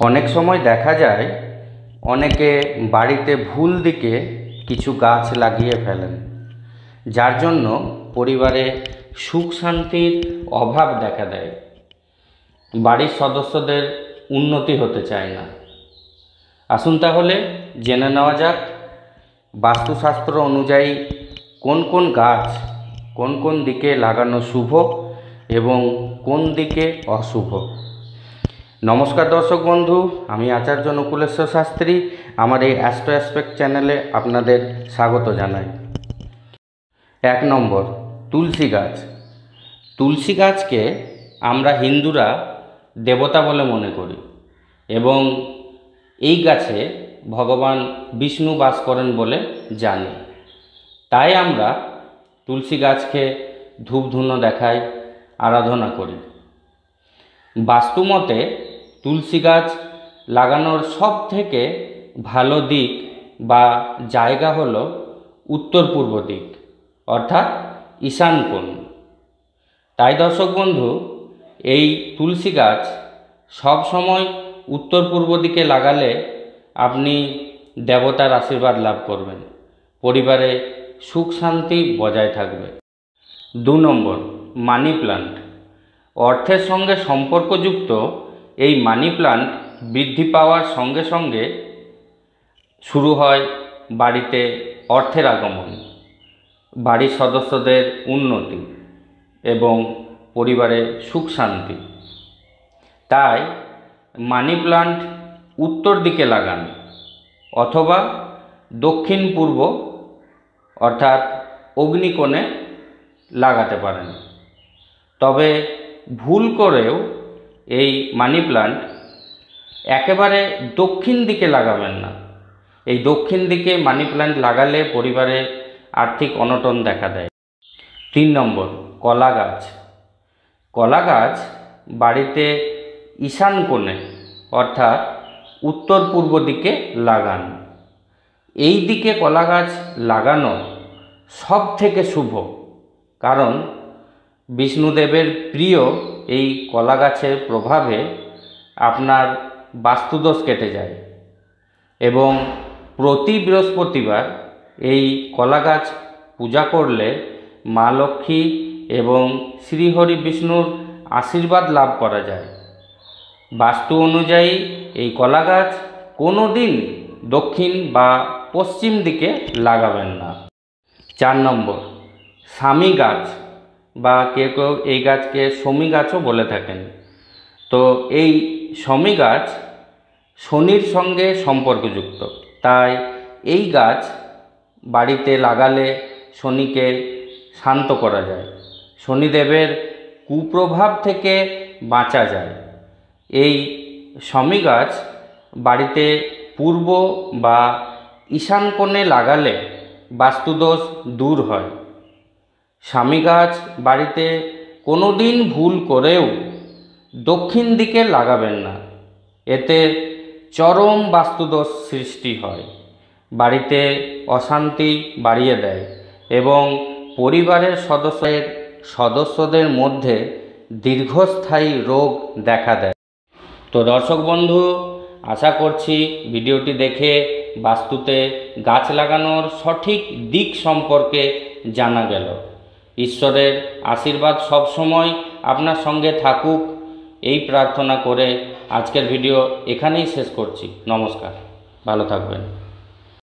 অনেক সময় দেখা যায় অনেকে বাড়িতে ভুল দিকে কিছু গাছ লাগিয়ে ফেলেন, যার জন্য পরিবারে সুখ শান্তির অভাব দেখা দেয়। বাড়ির সদস্যদের উন্নতি হতে চায় না। আসুন তাহলে জেনে নেওয়া যাক বাস্তুশাস্ত্র অনুযায়ী কোন কোন গাছ কোন কোন দিকে লাগানো শুভ এবং কোন দিকে অশুভ। নমস্কার দর্শক বন্ধু, আমি আচার্য নকুলেশ্বর শাস্ত্রী। আমার এই অ্যাস্ট্রো অ্যাসপেক্ট চ্যানেলে আপনাদের স্বাগত জানাই। এক নম্বর, তুলসী গাছ। তুলসী গাছকে আমরা হিন্দুরা দেবতা বলে মনে করি এবং এই গাছে ভগবান বিষ্ণু বাস করেন বলে জানি। তাই আমরা তুলসী গাছকে ধূপ ধুনো দেখাই, আরাধনা করি। বাস্তুমতে তুলসী গাছ লাগানোর সব থেকে ভালো দিক বা জায়গা হলো উত্তর পূর্ব দিক, অর্থাৎ ঈশান কোণ। তাই দর্শক বন্ধু, এই তুলসী গাছ সব সময় উত্তর পূর্ব দিকে লাগালে আপনি দেবতার আশীর্বাদ লাভ করবেন। পরিবারে সুখ শান্তি বজায় থাকবে। দু নম্বর, মানি প্লান্ট। অর্থের সঙ্গে সম্পর্কযুক্ত এই মানি প্লান্ট বৃদ্ধি পাওয়ার সঙ্গে সঙ্গে শুরু হয় বাড়িতে অর্থের আগমন, বাড়ির সদস্যদের উন্নতি এবং পরিবারে সুখ শান্তি। তাই মানি প্লান্ট উত্তর দিকে লাগান অথবা দক্ষিণ পূর্ব অর্থাৎ অগ্নিকোণে লাগাতে পারেন। তবে ভুল করেও এই মানি প্লান্ট একেবারে দক্ষিণ দিকে লাগাবেন না। এই দক্ষিণ দিকে মানি প্লান্ট লাগালে পরিবারে আর্থিক অনটন দেখা দেয়। তিন নম্বর, কলা গাছ। কলা গাছ বাড়িতে ঈশান কোণে, অর্থাৎ উত্তর পূর্ব দিকে লাগান। এই দিকে কলা গাছ লাগানো সব থেকে শুভ, কারণ বিষ্ণুদেবের প্রিয় এই কলা গাছের প্রভাবে আপনার বাস্তুদোষ কেটে যায়। এবং প্রতি বৃহস্পতিবার এই কলা গাছ পূজা করলে মা লক্ষ্মী এবং শ্রীহরি বিষ্ণুর আশীর্বাদ লাভ করা যায়। বাস্তু অনুযায়ী এই কলা গাছ কোনো দিন দক্ষিণ বা পশ্চিম দিকে লাগাবেন না। চার নম্বর, স্বামী গাছ। বা কেউ কেউ এই গাছকে শমী গাছও বলে থাকেন। তো এই শমী গাছ শনির সঙ্গে সম্পর্কযুক্ত। তাই এই গাছ বাড়িতে লাগালে শনিকে শান্ত করা যায়। শনিদেবের কুপ্রভাব থেকে বাঁচা যায়। এই শমী গাছ বাড়িতে পূর্ব বা ঈশান কোণে লাগালে বাস্তুদোষ দূর হয়। স্বামী গাছ বাড়িতে কোনো দিন ভুল করেও দক্ষিণ দিকে লাগাবেন না। এতে চরম বাস্তুদোষ সৃষ্টি হয়। বাড়িতে অশান্তি বাড়িয়ে দেয় এবং পরিবারের সদস্যের সদস্যদের মধ্যে দীর্ঘস্থায়ী রোগ দেখা দেয়। তো দর্শক বন্ধু, আশা করছি ভিডিওটি দেখে বাস্তুতে গাছ লাগানোর সঠিক দিক সম্পর্কে জানা গেল। ঈশ্বরের আশীর্বাদ সবসময় আপনার সঙ্গে থাকুক। এই প্রার্থনা করে আজকের ভিডিও এখানেই শেষ করছি। নমস্কার। ভালো থাকবেন।